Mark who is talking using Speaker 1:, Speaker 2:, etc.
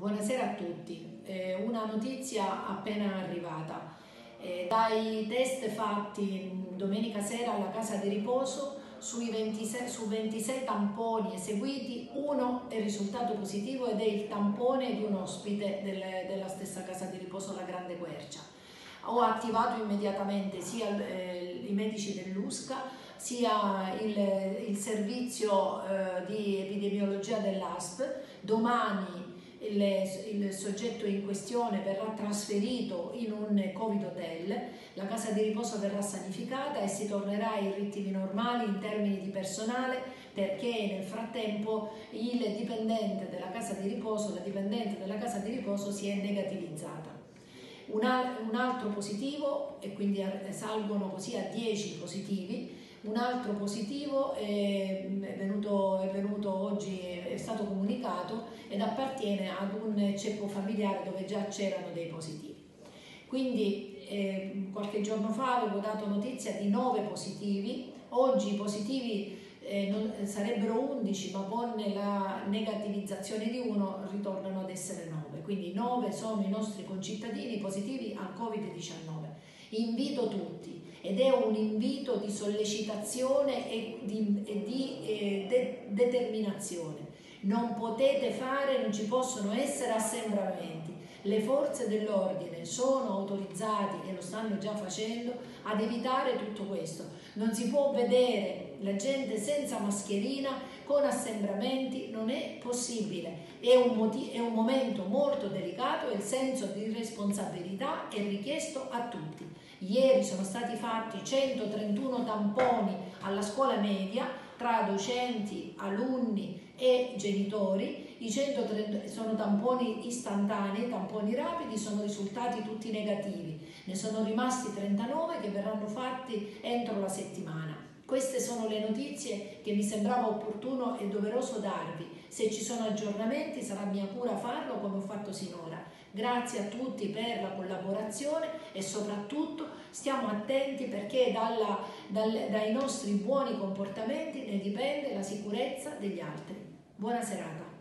Speaker 1: Buonasera a tutti. Eh, una notizia appena arrivata. Eh, dai test fatti domenica sera alla casa di riposo, sui 26, su 26 tamponi eseguiti, uno è risultato positivo ed è il tampone di un ospite del, della stessa casa di riposo, la Grande Quercia. Ho attivato immediatamente sia eh, i medici dell'USCA sia il, il servizio eh, di epidemiologia dell'ASP. Domani il, il, soggetto in questione verrà trasferito in un Covid hotel, la casa di riposo verrà sanificata e si tornerà ai ritmi normali in termini di personale perché nel frattempo il dipendente della casa di riposo, la dipendente della casa di riposo si è negativizzata. Un, altro positivo, e quindi salgono così a 10 positivi, un altro positivo è venuto, è venuto oggi, è stato comunicato ed appartiene ad un ceppo familiare dove già c'erano dei positivi. Quindi eh, qualche giorno fa avevo dato notizia di 9 positivi, oggi i positivi eh, non, sarebbero 11 ma con la negativizzazione di uno ritornano ad essere 9, quindi 9 sono i nostri concittadini positivi al Covid-19. Invito tutti ed è un invito di sollecitazione e di, e di eh, de, determinazione. Non potete fare, non ci possono essere assembramenti. Le forze dell'ordine sono autorizzate e lo stanno già facendo ad evitare tutto questo. Non si può vedere la gente senza mascherina con assembramenti, non è possibile. È un, è un momento molto delicato e il senso di responsabilità è richiesto a tutti. Ieri sono stati fatti 131 tamponi alla scuola media tra docenti, alunni genitori. I 130 sono tamponi istantanei, tamponi rapidi, sono risultati tutti negativi. Ne sono rimasti 39 che verranno fatti entro la settimana. Queste sono le notizie che mi sembrava opportuno e doveroso darvi. Se ci sono aggiornamenti sarà mia cura farlo come ho fatto sinora. Grazie a tutti per la collaborazione e soprattutto stiamo attenti perché dalla, dal, dai nostri buoni comportamenti ne dipende la sicurezza degli altri. Buona serata.